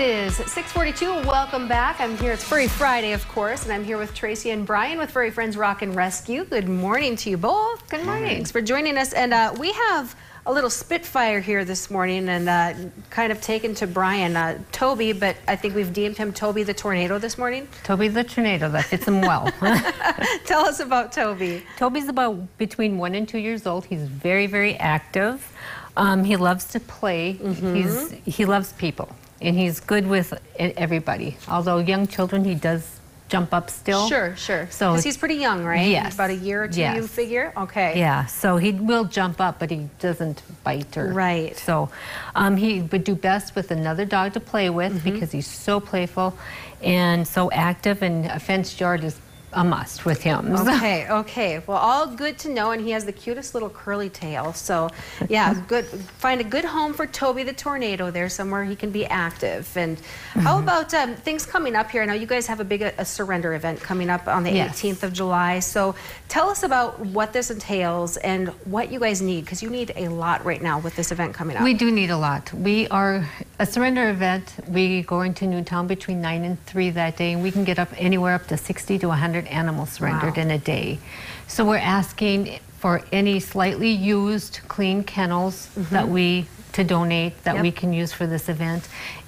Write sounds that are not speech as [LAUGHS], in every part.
It is 642. Welcome back. I'm here. It's Furry Friday, of course, and I'm here with Tracy and Brian with Furry Friends Rock and Rescue. Good morning to you both. Good morning. Thanks for joining us. And uh, we have a little Spitfire here this morning and uh, kind of taken to Brian, uh, Toby, but I think we've deemed him Toby the Tornado this morning. Toby the Tornado, that fits him well. [LAUGHS] Tell us about Toby. Toby's about between one and two years old. He's very, very active. Um, he loves to play. Mm -hmm. He's, he loves people and he's good with everybody. Although young children, he does jump up still. Sure, sure. So he's pretty young, right? Yes. About a year or two, yes. you figure. Okay. Yeah. So he will jump up, but he doesn't bite or. Right. So um, he would do best with another dog to play with mm -hmm. because he's so playful and so active, and a fenced yard is a must with him. [LAUGHS] Okay, okay. Well, all good to know, and he has the cutest little curly tail. So, yeah, [LAUGHS] good. Find a good home for Toby the Tornado there, somewhere he can be active. And how mm-hmm. about um, things coming up here? I know you guys have a big a surrender event coming up on the yes. 18th of July. So, tell us about what this entails and what you guys need, because you need a lot right now with this event coming up. We do need a lot. We are a surrender event. We go into New Town between 9 and 3 that day, and we can get up anywhere up to 60 to 100 100 animals surrendered wow. in a day. So we're asking for any slightly used clean kennels mm -hmm. that we to donate that yep. we can use for this event.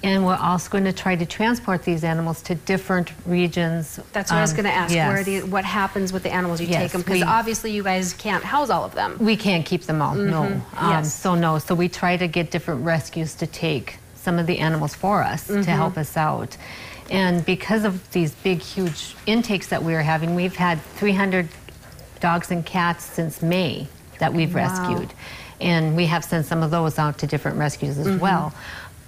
And we're also going to try to transport these animals to different regions. That's what um, I was um, going to ask. Yes. Where you, what happens with the animals you yes, take them? Because obviously you guys can't house all of them. We can't keep them all, mm -hmm. no. Mm-hmm. Um, yes. So no, so we try to get different rescues to take some of the animals for us mm -hmm. to mm-hmm. help us out. And because of these big, huge intakes that we are having, we've had 300 dogs and cats since May that we've wow. rescued. And we have sent some of those out to different rescues as mm -hmm. well.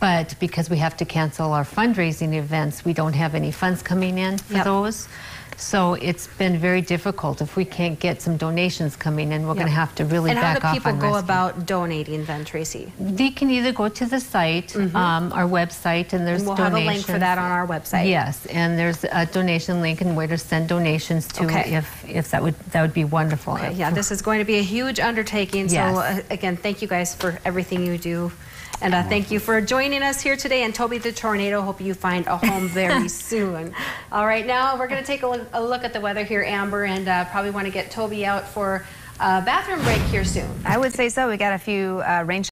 But because we have to cancel our fundraising events, we don't have any funds coming in for yep. those. So it's been very difficult. If we can't get some donations coming in, we're yep. going to have to really and back off And how do people go about donating then, Tracy? They can either go to the site, mm -hmm. um, our website, and there's and we'll donations. have a link for that on our website. Yes, and there's a donation link and where to send donations to okay. if if that would that would be wonderful. Okay, yeah, this is going to be a huge undertaking. Yes. So uh, again, thank you guys for everything you do. And uh, thank you for joining us here today. And Toby the Tornado, hope you find a home very [LAUGHS] soon. All right, now we're going to take a look, a look, at the weather here, Amber, and uh, probably want to get Toby out for a bathroom break here soon. I would say so. We got a few uh, rain